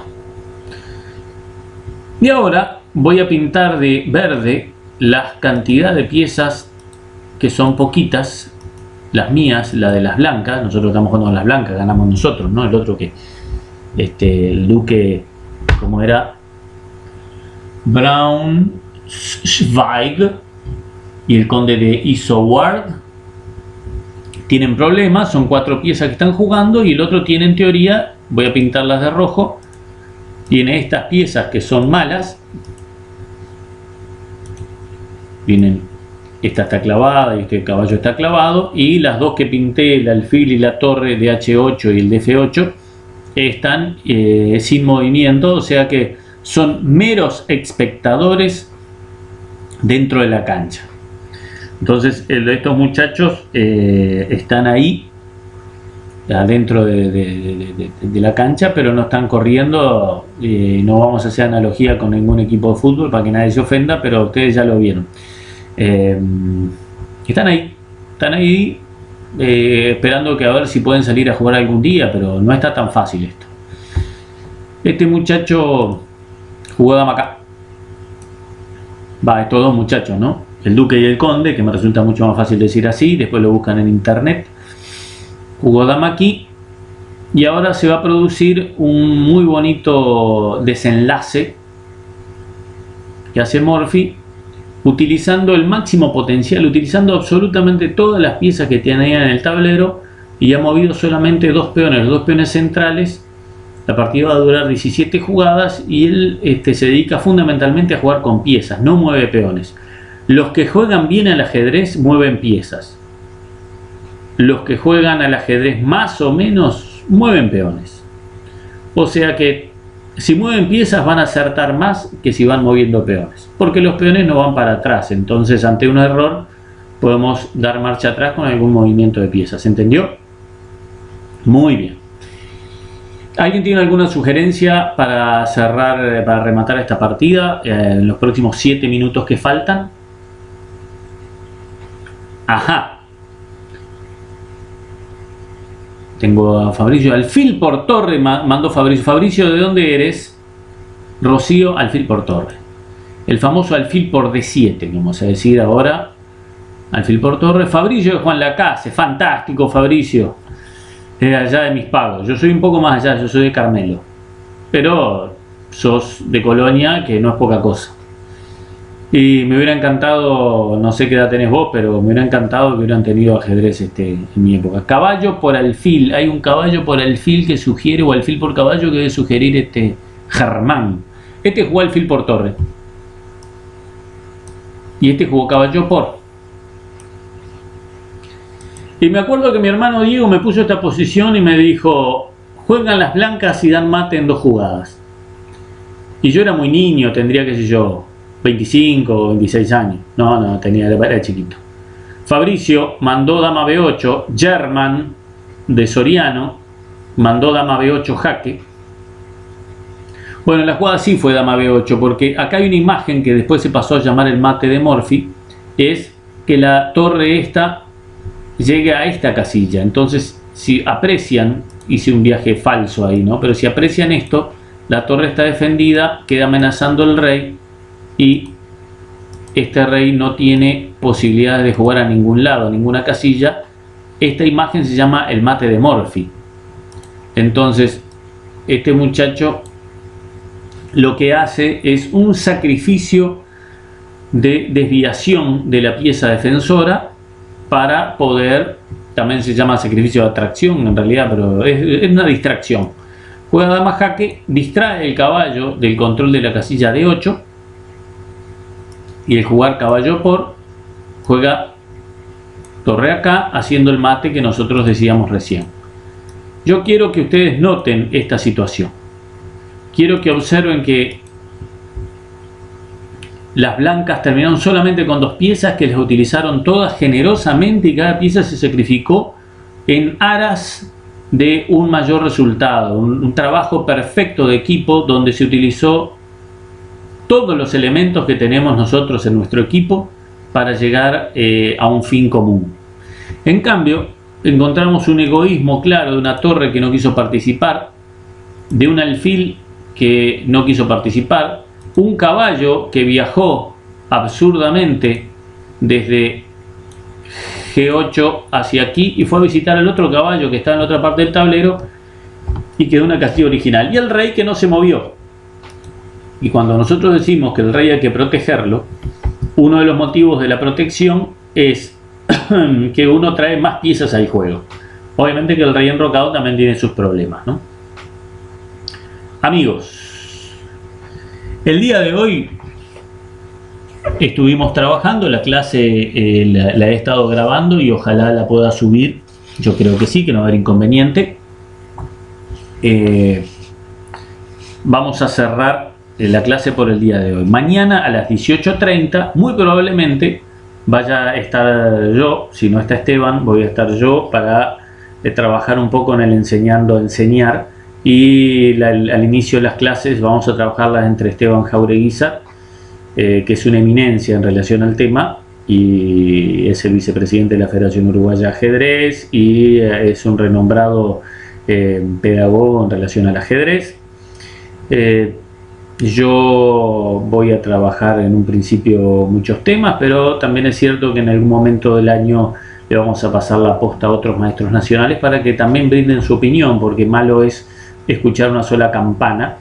Y ahora voy a pintar de verde la cantidad de piezas que son poquitas. Las mías, la de las blancas. Nosotros estamos jugando con las blancas, ganamos nosotros, ¿no? El otro que... Este, el duque, como era Brown Schweig y el conde de Isoward tienen problemas, son cuatro piezas que están jugando y el otro tiene en teoría, voy a pintarlas de rojo, tiene estas piezas que son malas, vienen, esta está clavada y este caballo está clavado y las dos que pinté, el alfil y la torre de H8 y el de F8 están eh, sin movimiento, o sea que son meros espectadores dentro de la cancha. Entonces estos muchachos eh, están ahí adentro de, la cancha, pero no están corriendo. Eh, no vamos a hacer analogía con ningún equipo de fútbol para que nadie se ofenda, pero ustedes ya lo vieron. Eh, están ahí, están ahí esperando que a ver si pueden salir a jugar algún día, pero no está tan fácil esto. Este muchacho Jugó dama acá. Va, estos dos muchachos, ¿no? El duque y el conde, que me resulta mucho más fácil decir así, después lo buscan en internet. Jugó dama aquí. Y ahora se va a producir un muy bonito desenlace que hace Morphy utilizando el máximo potencial, utilizando absolutamente todas las piezas que tiene ahí en el tablero y ha movido solamente dos peones, los dos peones centrales la partida va a durar 17 jugadas y él este, se dedica fundamentalmente a jugar con piezas, no mueve peones. Los que juegan bien al ajedrez mueven piezas. Los que juegan al ajedrez más o menos mueven peones. O sea que si mueven piezas van a acertar más que si van moviendo peones. Porque los peones no van para atrás. Entonces ante un error podemos dar marcha atrás con algún movimiento de piezas. ¿Entendió? Muy bien. ¿Alguien tiene alguna sugerencia para cerrar, para rematar esta partida eh, en los próximos 7 minutos que faltan? Ajá. Tengo a Fabricio Alfil por Torre, mandó Fabricio. Fabricio, ¿de dónde eres? Rocío Alfil por Torre. El famoso Alfil por D7, vamos a decir ahora. Alfil por Torre. Fabricio de Juan Lacase, fantástico Fabricio allá de mis pagos. Yo soy un poco más allá, yo soy de Carmelo. Pero sos de Colonia, que no es poca cosa. Y me hubiera encantado, no sé qué edad tenés vos, pero me hubiera encantado que hubieran tenido ajedrez este, en mi época. Caballo por alfil, hay un caballo por alfil que sugiere, o alfil por caballo que debe sugerir este Germán. Este jugó alfil por torre. Y este jugó caballo por. Y me acuerdo que mi hermano Diego me puso esta posición y me dijo, juegan las blancas y dan mate en dos jugadas. Y yo era muy niño, tendría, qué sé yo, 25 o 26 años. No, no, tenía, era chiquito. Fabricio mandó dama B8, German de Soriano mandó dama B8 jaque. Bueno, la jugada sí fue dama B8 porque acá hay una imagen que después se pasó a llamar el mate de Morphy, es que la torre esta llegue a esta casilla. Entonces, si aprecian, hice un viaje falso ahí, ¿no? Pero si aprecian esto, la torre está defendida, queda amenazando el rey y este rey no tiene posibilidad de jugar a ningún lado, ninguna casilla. Esta imagen se llama el mate de Morphy. Entonces, este muchacho lo que hace es un sacrificio de desviación de la pieza defensora para poder, también se llama sacrificio de atracción en realidad, pero es, una distracción. Juega dama jaque, distrae el caballo del control de la casilla de 8 y el jugar caballo por juega torre acá haciendo el mate que nosotros decíamos recién. Yo quiero que ustedes noten esta situación. Quiero que observen que las blancas terminaron solamente con dos piezas que les utilizaron todas generosamente y cada pieza se sacrificó en aras de un mayor resultado, un, trabajo perfecto de equipo donde se utilizó todos los elementos que tenemos nosotros en nuestro equipo para llegar eh, a un fin común. En cambio, encontramos un egoísmo claro de una torre que no quiso participar, de un alfil que no quiso participar, un caballo que viajó absurdamente desde G8 hacia aquí y fue a visitar al otro caballo que está en la otra parte del tablero y quedó una castillo original. Y el rey que no se movió. Y cuando nosotros decimos que el rey hay que protegerlo, uno de los motivos de la protección es [CLEARS THROAT] que uno trae más piezas al juego. Obviamente que el rey enrocado también tiene sus problemas, ¿no? Amigos, el día de hoy estuvimos trabajando, la clase eh, la, he estado grabando y ojalá la pueda subir. Yo creo que sí, que no va a haber inconveniente. Eh, vamos a cerrar eh, la clase por el día de hoy. Mañana a las 18.30, muy probablemente vaya a estar yo, si no está Esteban, voy a estar yo para trabajar un poco en el enseñando a enseñar y al inicio de las clases vamos a trabajarlas entre Esteban Jaureguiza, eh, que es una eminencia en relación al tema y es el vicepresidente de la Federación Uruguaya de Ajedrez y eh, es un renombrado eh, pedagogo en relación al ajedrez. yo voy a trabajar en un principio muchos temas, pero también es cierto que en algún momento del año le vamos a pasar la posta a otros maestros nacionales para que también brinden su opinión, porque malo es escuchar una sola campana.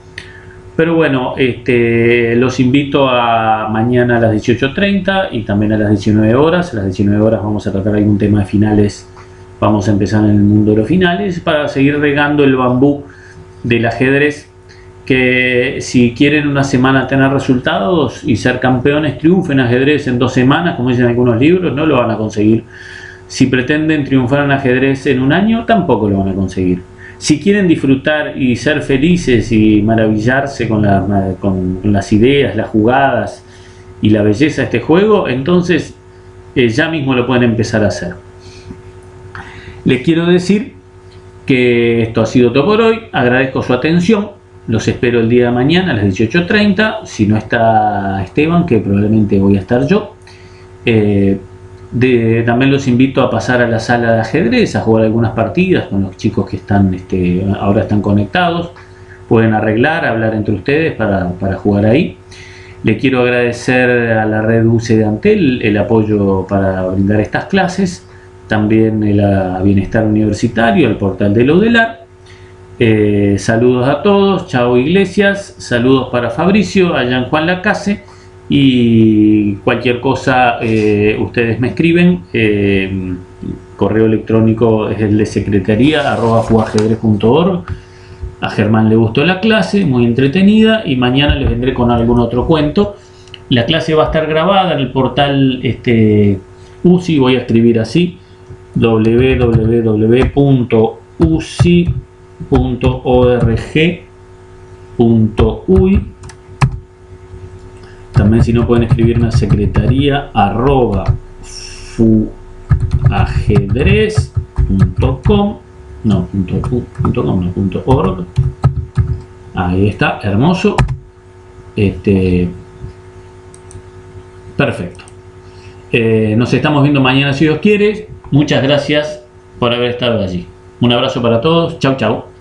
Pero bueno, este, los invito a mañana a las 18.30 y también a las 19 horas. A las 19 horas vamos a tratar algún tema de finales. Vamos a empezar en el mundo de los finales para seguir regando el bambú del ajedrez. Que si quieren una semana tener resultados y ser campeones, triunfen ajedrez en dos semanas, como dicen algunos libros, no lo van a conseguir. Si pretenden triunfar en ajedrez en un año, tampoco lo van a conseguir si quieren disfrutar y ser felices y maravillarse con, las ideas, las jugadas y la belleza de este juego, entonces eh, ya mismo lo pueden empezar a hacer. Les quiero decir que esto ha sido todo por hoy, agradezco su atención, los espero el día de mañana a las 18.30, si no está Esteban, que probablemente voy a estar yo. Eh, también los invito a pasar a la sala de ajedrez, a jugar algunas partidas con los chicos que están este, ahora están conectados. Pueden arreglar, hablar entre ustedes para, jugar ahí. Le quiero agradecer a la red UC de Antel el apoyo para brindar estas clases, también el Bienestar Universitario, el portal de Lodelar. Eh, saludos a todos, chao Iglesias, saludos para Fabricio, a Jean Juan Lacase y cualquier cosa eh, ustedes me escriben eh, correo electrónico es el de secretaría a Germán le gustó la clase muy entretenida y mañana les vendré con algún otro cuento. La clase va a estar grabada en el portal este UCI voy a escribir así www.uci.org.uy también si no pueden escribirme a secretaría arroba fuajedrez.com no, punto, punto no, punto org. Ahí está, hermoso. Este, perfecto. Eh, nos estamos viendo mañana si Dios quiere. Muchas gracias por haber estado allí. Un abrazo para todos. Chau, chau.